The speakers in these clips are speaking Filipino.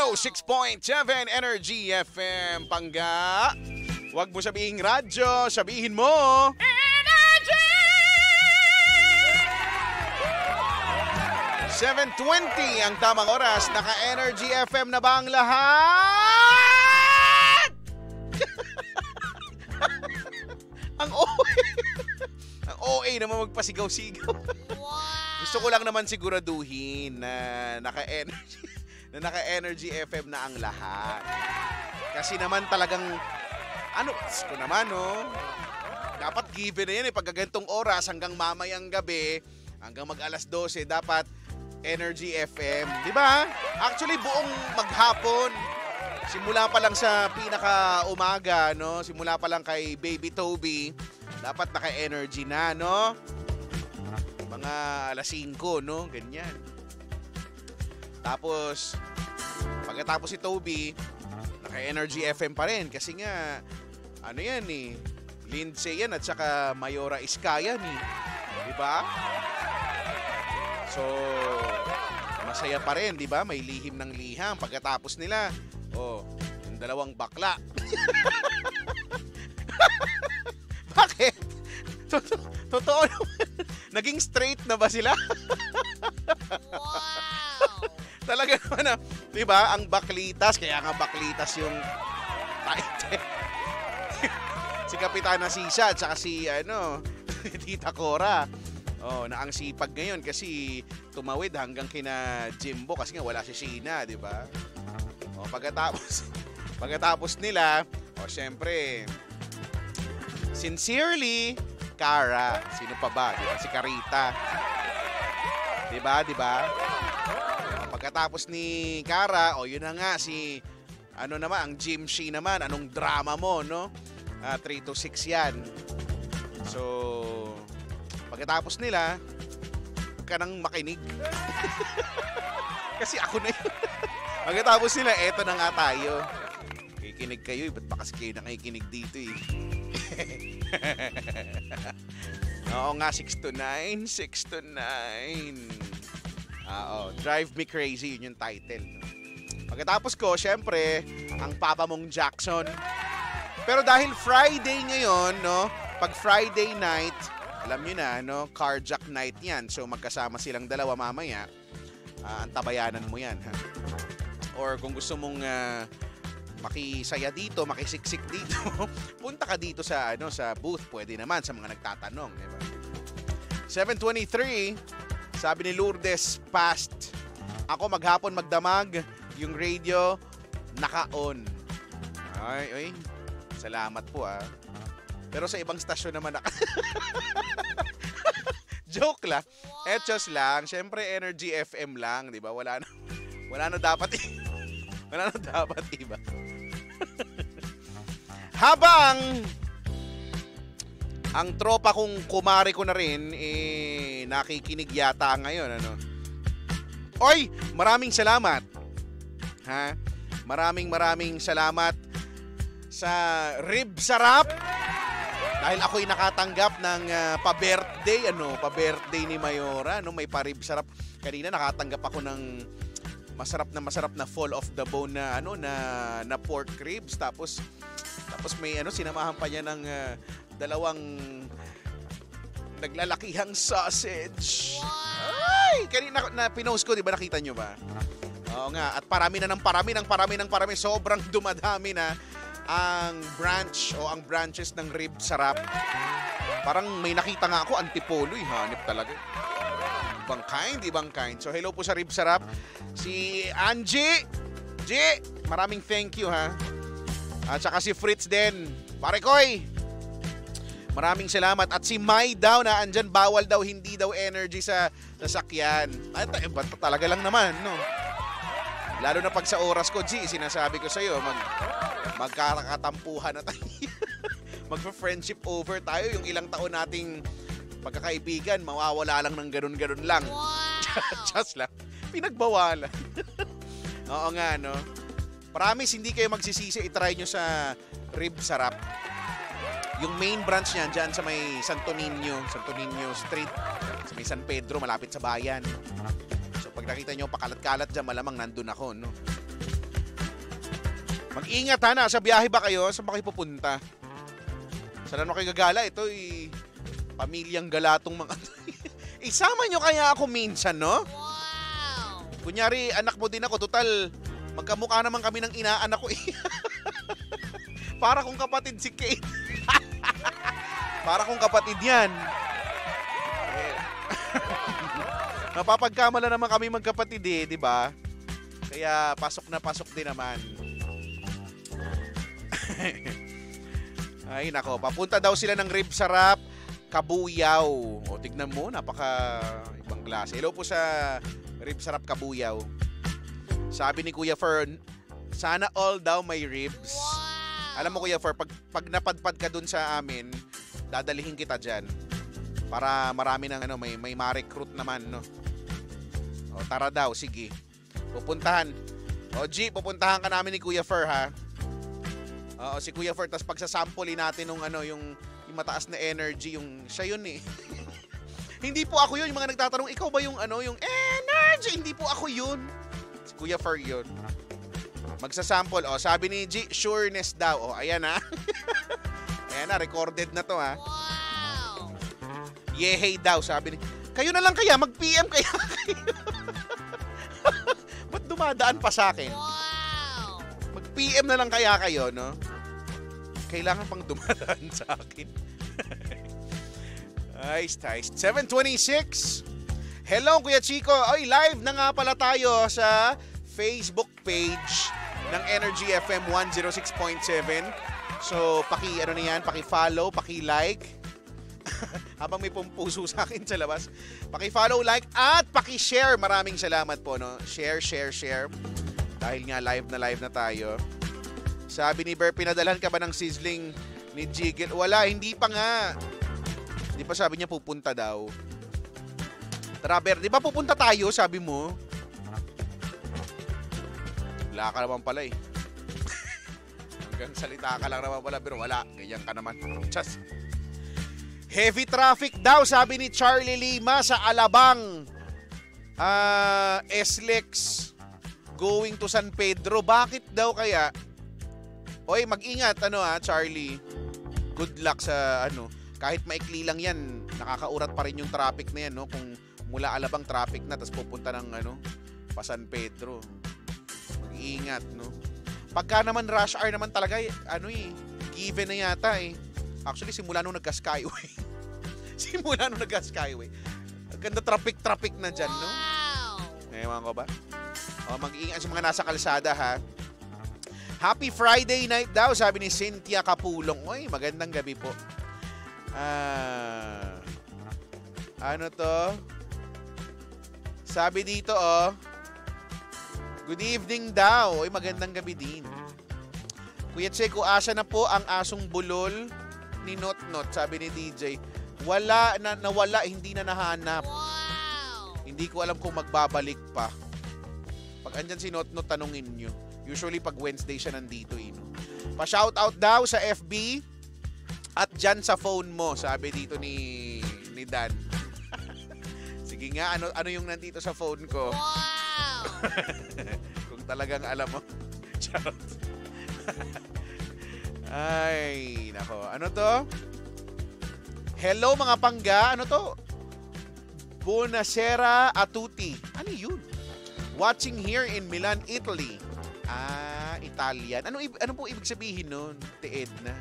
106.7 Energy FM Pangga. Huwag mo sabihin radyo, sabihin mo. Energy! 7.20 ang tamang oras. Naka-Energy FM na ba ang lahat? ang OA. ang OA naman magpasigaw-sigaw. Gusto ko lang naman siguraduhin na naka-energy na naka-energy FM na ang lahat. Kasi naman talagang ano, ko naman no. Dapat given na yan eh pag oras hanggang mamayang gabi, hanggang mag alas 12 dapat Energy FM, 'di ba? Actually buong maghapon simula pa lang sa pinaka umaga, no? Simula pa lang kay Baby Toby, dapat naka-energy na, no? Mga alas 5, no? Ganyan. Tapos, pagkatapos si Toby, naka-Energy FM pa rin kasi nga, ano yan eh, Lindsay yan at saka Mayora Iskaya ni. Di ba? So, masaya pa rin, di ba? May lihim ng liham. Pagkatapos nila, oh, yung dalawang bakla. Bakit? Totoo naman. Naging straight na ba sila? Wow! Talaga naman na, di ba? Ang baklitas, kaya nga baklitas yung title. si Kapitana Sisa at saka si, ano, Tita Cora. Oh, na ang sipag ngayon kasi tumawid hanggang kina Jimbo kasi nga wala si Sheena, di ba? Oh, pagkatapos pagkatapos nila, oh syempre sincerely Cara, sino pa ba? Di ba? Si Carita. Di ba? Di ba? Pagkatapos ni Cara, oh yun na nga si ano naman, ang Jim She naman, anong drama mo, no? 3 to 6 yan. So, pagkatapos nila, ka nang makinig. kasi ako na yun. pagkatapos nila, eto na nga tayo. Kikinig kayo, eh. ba't ba kasi kayo nakikinig dito eh? Oo nga, 6 to 9, 6 to 9. Oo, Drive Me Crazy, yun yung title. Pagkatapos ko, syempre, ang papa mong Jackson. Pero dahil Friday ngayon, no, pag Friday night, alam nyo na, no, carjack night yan. So magkasama silang dalawa mamaya. Ah, antabayanan mo yan, ha? Or kung gusto mong ah, makisaya dito, makisiksik dito, punta ka dito sa ano sa booth, pwede naman sa mga nagtatanong, di ba? 723, sabi ni Lourdes past. Ako maghapon magdamag, yung radio naka-on. Ay, ay. Salamat po ah. Pero sa ibang stasyon naman naka Joke lang. Etos lang. Siyempre, Energy FM lang, di ba? Wala na, wala na dapat, wala na dapat iba. Habang ang tropa kong kumari ko na rin, eh, nakikinig yata ngayon, ano? Oy, maraming salamat. Ha? Maraming maraming salamat sa rib sarap. Dahil ako'y nakatanggap ng ah, pa-birthday, ano, pa-birthday ni Mayora, no, may pa-rib sarap. Kanina nakatanggap ako ng masarap na masarap na fall off the bone na ano na na pork ribs tapos tapos may ano sinamahan pa niya ng ah, dalawang naglalakihang sausage. Ay, kanina na pinost ko, 'di ba nakita nyo ba? Oo nga, at parami na ng parami ng parami ng parami, sobrang dumadami na ang branch o ang branches ng rib sarap. Parang may nakita nga ako, antipolo, eh, hanip talaga. Ibang kind, ibang kind. So hello po sa rib sarap. Si Angie, G, maraming thank you ha. At saka si Fritz din. Pare Koy, Maraming salamat. At si Mai daw na andyan, bawal daw, hindi daw energy sa sasakyan. Ay, ta- eh, ba't talaga lang naman, no? Lalo na pag sa oras ko, G, sinasabi ko sa'yo, mag, magkakatampuhan na tayo. Magpa-friendship over tayo. Yung ilang taon nating pagkakaibigan, mawawala lang ng ganun-ganun lang. Just lang. Pinagbawalan. Oo nga, no? Promise, hindi kayo magsisisi. I-try nyo sa Rib Sarap. Yung main branch niyan dyan sa may Santo Niño, Santo Niño Street, sa may San Pedro, malapit sa bayan. So pag nakita nyo pakalat-kalat dyan, malamang nandun ako, no? Mag-ingat ha, nasa biyahe ba kayo? Saan ba kayo pupunta? Saan ano kayo gagala? Ito ay pamilyang galatong mga... Isama nyo kaya ako minsan, no? Wow! Kunyari, anak mo din ako. Total, magkamukha naman kami ng inaanak ko eh. Para kung kapatid si Kate. Para kung kapatid yan. Eh. Napapagkamala naman kami magkapatid eh, di ba? Kaya pasok na pasok din naman. Ay nako, papunta daw sila ng rib sarap, kabuyaw. O tignan mo, napaka ibang klase. Hello po sa rib sarap kabuyaw. Sabi ni Kuya Fern, sana all daw may ribs. Wow! Alam mo Kuya Fer, pag, pag napadpad ka dun sa amin, dadalihin kita dyan. Para marami ng ano, may, may ma-recruit naman, no? O, tara daw, sige. Pupuntahan. O, G, pupuntahan ka namin ni Kuya Fer, ha? Oo, si Kuya Fer, tapos pagsasampuli natin nung ano, yung, yung mataas na energy, yung siya yun eh. Hindi po ako yun. Yung mga nagtatanong, ikaw ba yung ano, yung energy? Hindi po ako yun. Si Kuya Fer yun. Magsasample. O, sabi ni G, sureness daw. O, ayan ha. ayan na, recorded na to ha. Wow! Yehey daw, sabi ni... Kayo na lang kaya, mag-PM kaya kayo. Ba't dumadaan pa sa akin? Wow! Mag-PM na lang kaya kayo, no? Kailangan pang dumadaan sa akin. Nice, nice. 726. Hello, Kuya Chico. Oy, live na nga pala tayo sa Facebook page ng Energy FM 106.7. So, paki ano na yan, paki-follow, paki-like. Habang may pumpuso sa akin sa labas. Paki-follow, like, at paki-share. Maraming salamat po, no? Share, share, share. Dahil nga live na live na tayo. Sabi ni Ber, pinadalhan ka ba ng sizzling ni Jiggle? Wala, hindi pa nga. Di pa sabi niya pupunta daw. Tara, Ber, di ba pupunta tayo, sabi mo? Wala ka naman pala eh. Hanggang salita ka lang naman pala, pero wala. Ganyan ka naman. Just. Heavy traffic daw, sabi ni Charlie Lima sa Alabang. Ah, SLEX going to San Pedro. Bakit daw kaya? Oy, mag-ingat ano ah, Charlie. Good luck sa ano. Kahit maikli lang 'yan, nakakaurat pa rin yung traffic na 'yan, no? Kung mula Alabang traffic na tapos pupunta ng ano, pa San Pedro. Mag-ingat, no? Pagka naman rush hour naman talaga, eh, ano eh, given na yata eh. Actually, simula nung nagka-skyway. simula nung nagka-skyway. Ang ganda traffic-traffic na dyan, no? Wow! Ewan ko ba? O, mag-iingat sa mga nasa kalsada, ha? Happy Friday night daw, sabi ni Cynthia Kapulong. Uy, magandang gabi po. Ah, ano to? Sabi dito, oh. Good evening daw. Uy, magandang gabi din. Kuya Checo, asa na po ang asong bulol ni Not Not, sabi ni DJ. Wala na nawala, hindi na nahanap. Wow! Hindi ko alam kung magbabalik pa. Pag andyan si Not Not, tanungin nyo. Usually pag Wednesday siya nandito, eh, no? Pa-shoutout daw sa FB at dyan sa phone mo, sabi dito ni ni Dan. Sige nga, ano ano yung nandito sa phone ko? Wow! Kung talagang alam mo. Charot. Ay, nako. Ano to? Hello mga pangga. Ano to? Buonasera a tutti. Ano yun? Watching here in Milan, Italy. Ah, Italian. Ano, ano po ibig sabihin nun? Te Edna.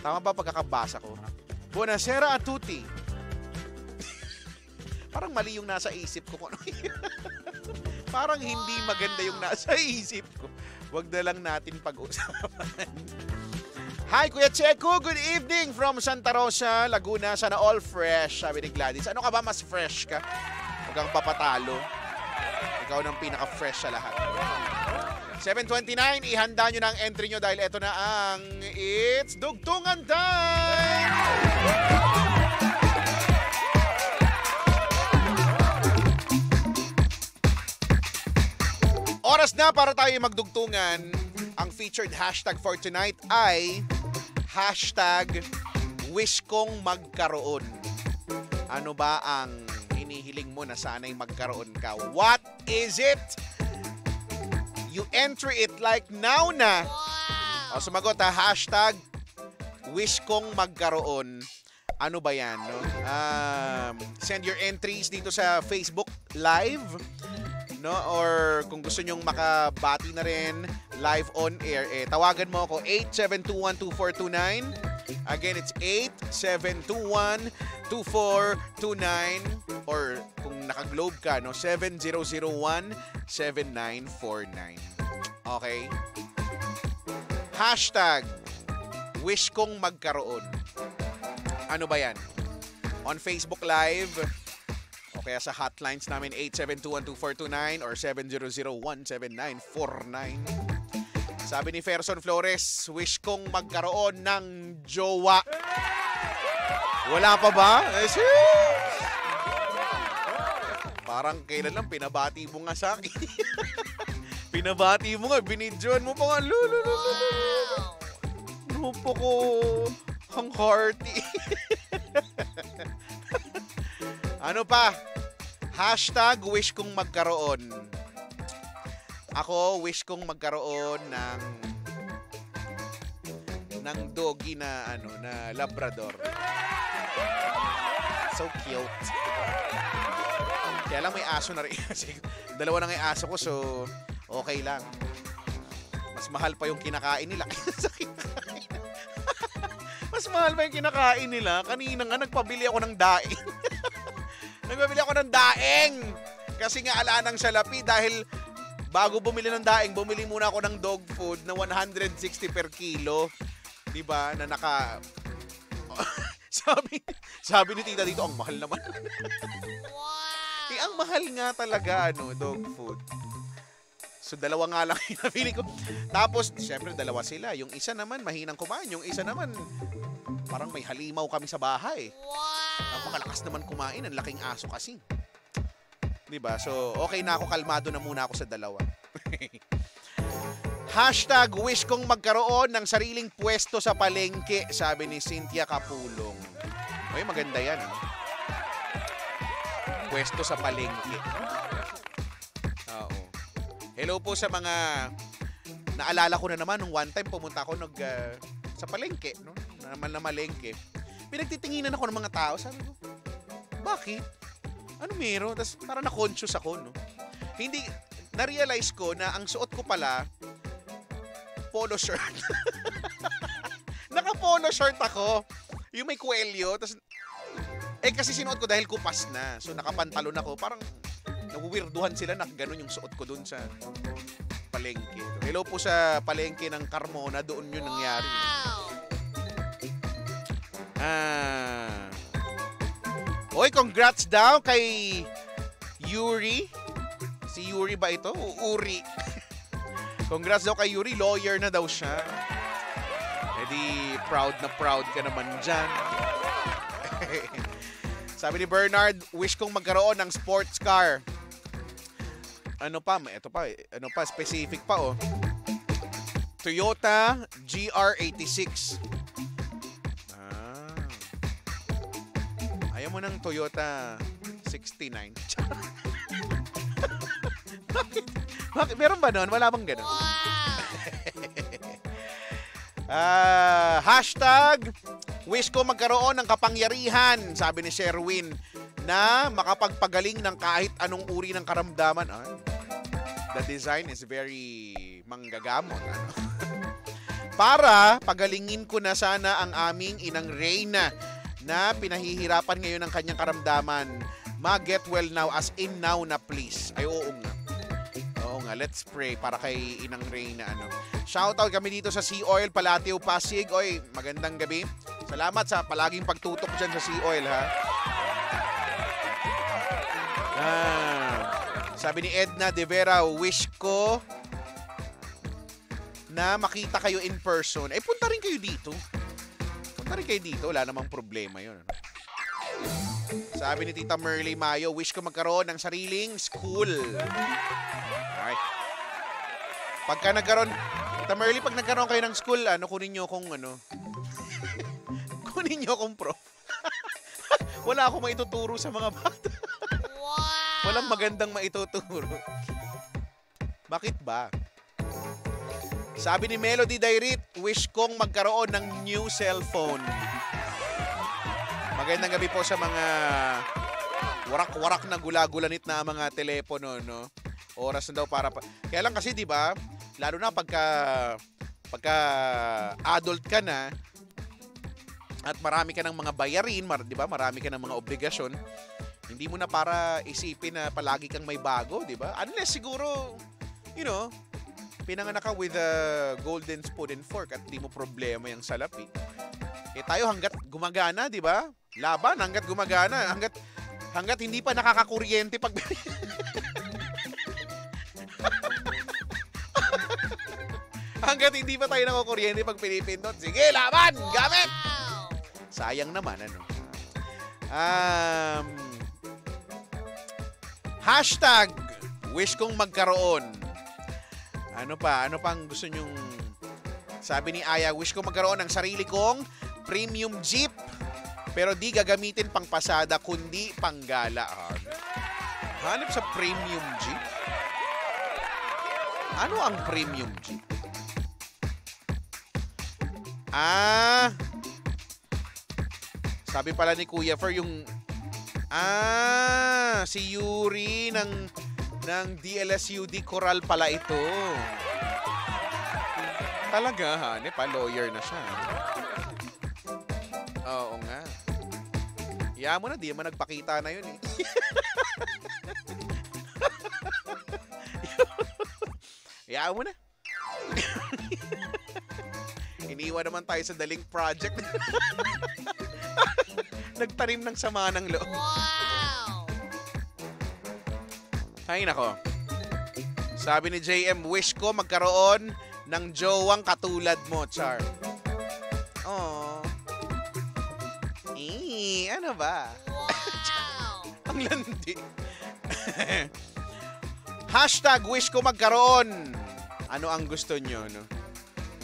Tama ba pagkakabasa ko? Buonasera a tutti. Parang mali yung nasa isip ko. Kung ano yun. Parang hindi maganda yung nasa isip ko. Huwag na lang natin pag-usapan. Hi, Kuya Checo. Good evening from Santa Rosa, Laguna. Sana all fresh, sabi ni Gladys. Ano ka ba mas fresh ka? Huwag kang papatalo. Ikaw nang pinaka-fresh sa lahat. 7.29, ihanda nyo na entry nyo dahil ito na ang It's Dugtungan Time! Oras na para tayo magdugtungan. Ang featured hashtag for tonight ay hashtag wish kong magkaroon. Ano ba ang hinihiling mo na sana'y magkaroon ka? What is it? You enter it like now na. O, Wow. sumagot ha, hashtag wish kong magkaroon. Ano ba yan, no? Um, send your entries dito sa Facebook Live, no? Or kung gusto nyong makabati na rin live on air, eh, tawagan mo ako 8721-2429. Again, it's 8721-2429. Or kung naka-globe ka, no? 7001-7949. Okay? Hashtag wish kong magkaroon. Ano ba yan? On Facebook Live, kaya sa hotlines namin 872-12429 or 7001-7949. Sabi ni Ferson Flores, wish kong magkaroon ng jowa. Wala pa ba? Eh! Parang kailan lang pinabati mo nga sa akin. pinabati mo nga, binidyoan mo pa nga. Lulululu. Wow. Ano po ko ang hearty. ano pa? Hashtag wish kong magkaroon. Ako, wish kong magkaroon ng ng doggy na ano na labrador. So cute. Kaya lang may aso na rin. Dalawa na nga yung aso ko so okay lang. Mas mahal pa yung kinakain nila. Mas mahal pa yung kinakain nila. Kanina nga nagpabili ako ng daing. Nagpabili ako ng daing. Kasi nga ala ng salapi dahil bago bumili ng daing, bumili muna ako ng dog food na 160 per kilo. 'Di ba? Na naka sabi sabi ni tita dito, ang mahal naman. Wow. Eh, ang mahal nga talaga, ano, dog food. So, dalawa nga lang yung nabili ko. Tapos, syempre, dalawa sila. Yung isa naman, mahinang kumain. Yung isa naman, parang may halimaw kami sa bahay. Wow. Napakalakas naman kumain. Ang laking aso kasi. 'Di ba? So, okay na ako. Kalmado na muna ako sa dalawa. Hashtag wish kong magkaroon ng sariling pwesto sa palengke, sabi ni Cynthia Kapulong. Ay, maganda yan. ah. Pwesto sa palengke. Hello po sa mga naalala ko na naman nung one time pumunta ako nag ah, sa palengke, no? Na naman na malengke. Pinagtitinginan ako ng mga tao, sabi ko, bakit? Ano meron? Tapos parang na-conscious ako, no? Hindi, na-realize ko na ang suot ko pala, polo shirt. Naka-polo shirt ako. Yung may kwelyo. Tapos, eh kasi sinuot ko dahil kupas na. So nakapantalon ako. Parang nawiwirduhan sila na ganun yung suot ko dun sa palengke. Hello po sa palengke ng Carmona. Doon yun nangyari. Wow. Ah. Oy, congrats daw kay Yuri. Si Yuri ba ito? O Uri. congrats daw kay Yuri. Lawyer na daw siya. Eh di, proud na proud ka naman dyan. Sabi ni Bernard, wish kong magkaroon ng sports car. Ano pa? Ito pa. eh. Ano pa? Specific pa, oh. Toyota GR86. Ah. Ayaw mo ng Toyota 69. Bakit? Bakit? Meron ba nun? Wala bang ganun? Wow. Ah, hashtag wish ko magkaroon ng kapangyarihan, sabi ni Sherwin, na makapagpagaling ng kahit anong uri ng karamdaman. Ah, the design is very manggagamot. Ano? Para pagalingin ko na sana ang aming inang Reyna na pinahihirapan ngayon ng kanyang karamdaman. Ma-get well now as in now na please. Ay, oo nga. Oo nga, let's pray para kay Inang Reyna. Ano. Shoutout kami dito sa Sea Oil, Palatio, Pasig. Oy, magandang gabi. Salamat sa palaging pagtutok dyan sa Sea Oil, ha? Ah, sabi ni Edna De Vera, wish ko na makita kayo in person. Eh, punta rin kayo dito. Punta rin kayo dito. Wala namang problema yun. Ano? Sabi ni Tita Merly Mayo, wish ko magkaroon ng sariling school. Alright. Pagka nagkaroon, Tita Merly, pag nagkaroon kayo ng school, ano, kunin nyo kung ano, kunin nyo kung prof. Wala akong maituturo sa mga bata. Walang magandang maituturo. Bakit ba? Sabi ni Melody Dairit, wish kong magkaroon ng new cellphone. Magandang gabi po sa mga warak-warak na gula-gulanit na mga telepono, no? Oras na daw para pa. Kaya lang kasi 'di ba, lalo na pagka pagka adult ka na at marami ka ng mga bayarin, mar, 'di ba? Marami ka ng mga obligasyon. Hindi mo na para isipin na palagi kang may bago, 'di ba? Unless siguro, you know, pinanganak ka with a golden spoon and fork at di mo problema yung salapi. Eh tayo hanggat gumagana, 'di ba? Laban hanggat gumagana, hanggat hanggat hindi pa nakakakuryente pag hanggat hindi pa tayo nakakuryente pag pinipindot. Sige, laban! Gamit! Sayang naman, ano? Um, hashtag, wish kong magkaroon. Ano pa? Ano pang gusto nyong... Sabi ni Aya, wish kong magkaroon ng sarili kong premium jeep. Pero di gagamitin pang pasada, kundi panggala. Hanap sa premium jeep? Ano ang premium jeep? Ah, sabi pala ni Kuya Fer yung Ah, si Yuri ng ng DLSUD Coral pala ito. Talaga, hanep pa lawyer na siya. Oo nga. Iya mo na, di mo nagpakita na yun eh. Iya mo na. Iniwan naman tayo sa daling project. Nagtanim ng sama ng loob. Wow! Ay, nako. Sabi ni JM, wish ko magkaroon ng jowang katulad mo, Char. Oh. Eh, ano ba? Wow! Ang landi. Hashtag wish ko magkaroon. Ano ang gusto nyo, no?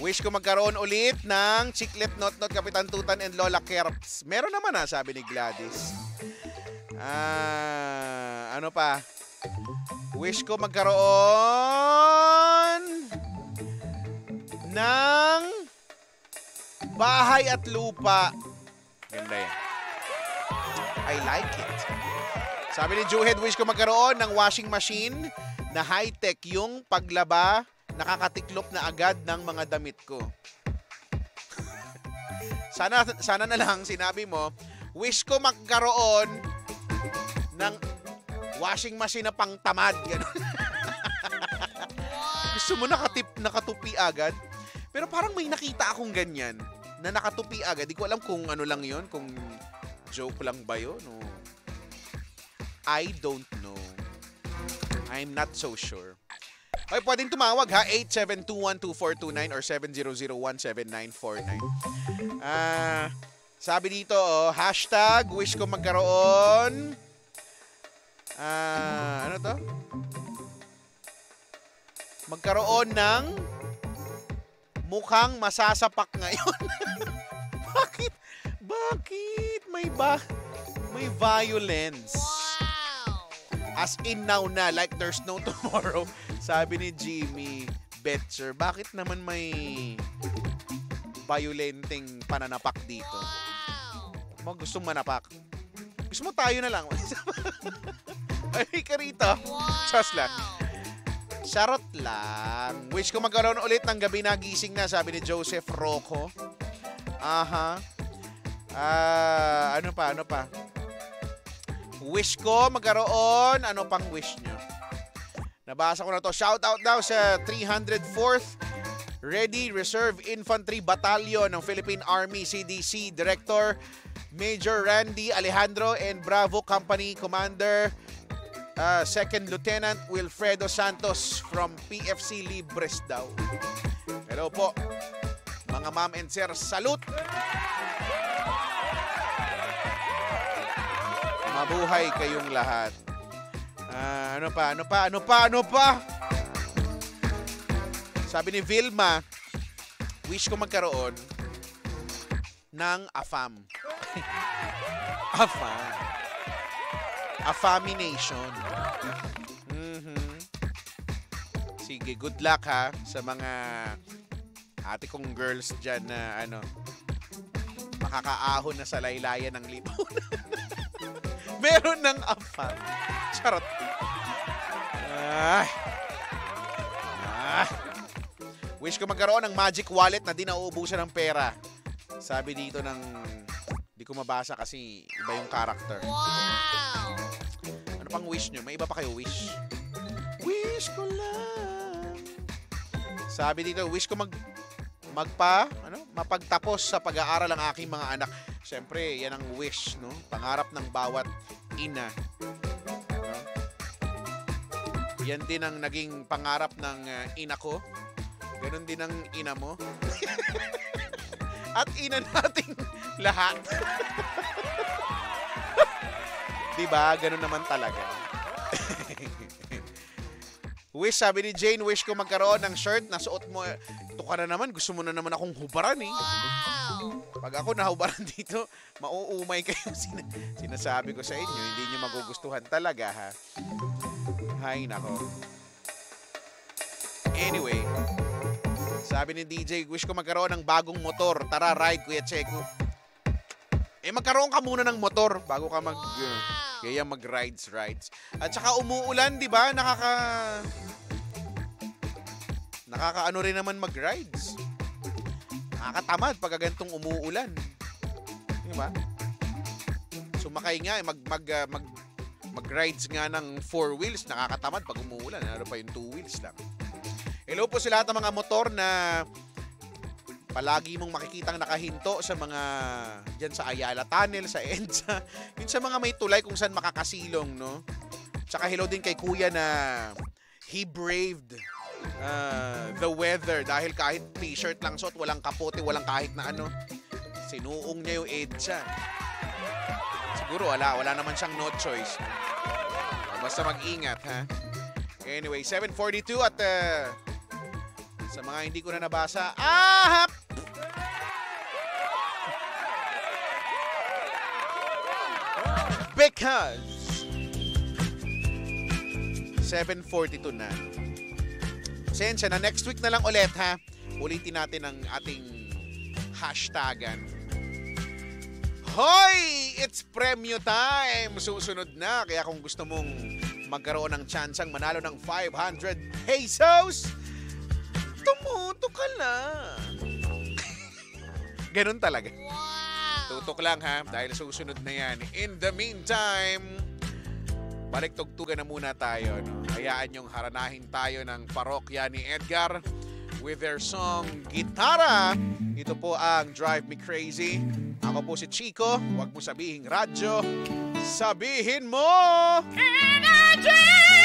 Wish ko magkaroon ulit ng Chiclet Not Not Kapitan Tutan and Lola Kerps. Meron naman ha, sabi ni Gladys. Ah, ano pa? Wish ko magkaroon ng bahay at lupa. Ganda yan. I like it. Sabi ni Juhead, wish ko magkaroon ng washing machine na high-tech yung paglaba, nakakatiklop na agad ng mga damit ko. sana, sana na lang sinabi mo, wish ko magkaroon ng washing machine na pang tamad. Gusto mo nakatip, nakatupi agad? Pero parang may nakita akong ganyan na nakatupi agad. Di ko alam kung ano lang yon kung joke lang ba yun o... I don't know. I'm not so sure. Okay, pwedeng tumawag ha. 8721-2429 or 7001-7949. Ah, sabi dito, oh, hashtag wish ko magkaroon. Ah, ano to? Magkaroon ng mukhang masasapak ngayon. Bakit? Bakit? May ba? May violence. Wow! As in now na, like there's no tomorrow. Sabi ni Jimmy Betcher, bakit naman may violenting pananapak dito? Wow! Mo gusto manapak. Gusto mo tayo na lang. Ay, ka rito. Wow! Trust lang. Charot lang. Wish ko magkaroon ulit ng gabi na gising na, sabi ni Joseph Rocco. Aha. Ah, ano pa, ano pa? Wish ko magkaroon, ano pang wish nyo? Nabasa ko na to. Shout out daw sa 304th Ready Reserve Infantry Battalion ng Philippine Army CDC Director Major Randy Alejandro and Bravo Company Commander uh, Second Lieutenant Wilfredo Santos from PFC Libres daw. Hello po. Mga ma'am and sir, salute! Mabuhay kayong lahat. Ah, ano pa, ano pa, ano pa, ano pa? Sabi ni Vilma, wish ko magkaroon ng AFAM. AFAM. Afamination. Mhm. Sige, good luck ha sa mga ate kong girls dyan na ano, makakaahon na sa laylayan ng lipunan. Meron ng apa. Charot. Ay. Ah. Wish ko magkaroon ng magic wallet na di nauubusan ng pera. Sabi dito ng di ko mabasa kasi iba yung character. Wow! Ano pang wish nyo? May iba pa kayo wish? Wish ko lang. Sabi dito, wish ko mag magpa, ano, mapagtapos sa pag-aaral ang aking mga anak. Siyempre, yan ang wish, no? Pangarap ng bawat ina. Yan din ang naging pangarap ng uh, ina ko. Ganon din ang ina mo. At ina nating lahat. diba? Ganon naman talaga. wish, sabi ni Jane, wish ko magkaroon ng shirt na suot mo. Ito ka na naman, gusto mo na naman akong hubaran eh. Wow! Pag ako nahubaran dito, mauumay kayo. Sin- sinasabi ko sa inyo, hindi nyo magugustuhan talaga ha. Hay nako. Anyway, sabi ni DJ, wish ko magkaroon ng bagong motor. Tara, ride, Kuya Checo. Eh, magkaroon ka muna ng motor bago ka mag... uh, kaya mag-rides, rides. At saka umuulan, di ba? Nakaka... Nakakaano rin naman mag-rides. Nakakatamad pag gantong umuulan. Di ba? Sumakay nga, eh, mag, mag, ah, mag, mag-rides nga ng four wheels. Nakakatamad pag umuulan. Ano pa yung two wheels lang. Hello po sa lahat ng mga motor na palagi mong makikitang nakahinto sa mga dyan sa Ayala Tunnel, sa EDSA. Yun sa mga may tulay kung saan makakasilong, no? Tsaka hello din kay kuya na he braved uh, the weather dahil kahit t-shirt lang suot, walang kapote, walang kahit na ano. Sinuong niya yung EDSA. Siguro wala, wala naman siyang no choice. Basta mag-ingat, ha? Anyway, 742 at uh, sa mga hindi ko na nabasa, ah! Because 742 na. Sensya na next week na lang ulit ha. Ulitin natin ang ating hashtagan. Hoy! It's premyo time! Susunod na. Kaya kung gusto mong magkaroon ng tsansang manalo ng 500 pesos, tumuto ka lang. Ganun talaga. Wow! Tutok lang ha, dahil susunod na yan. In the meantime, balik tugtugan na muna tayo. No? Hayaan yung haranahin tayo ng parokya ni Edgar with their song Gitara. Ito po ang Drive Me Crazy. Ako po si Chico. Huwag mo sabihin radyo. Sabihin mo! Energy!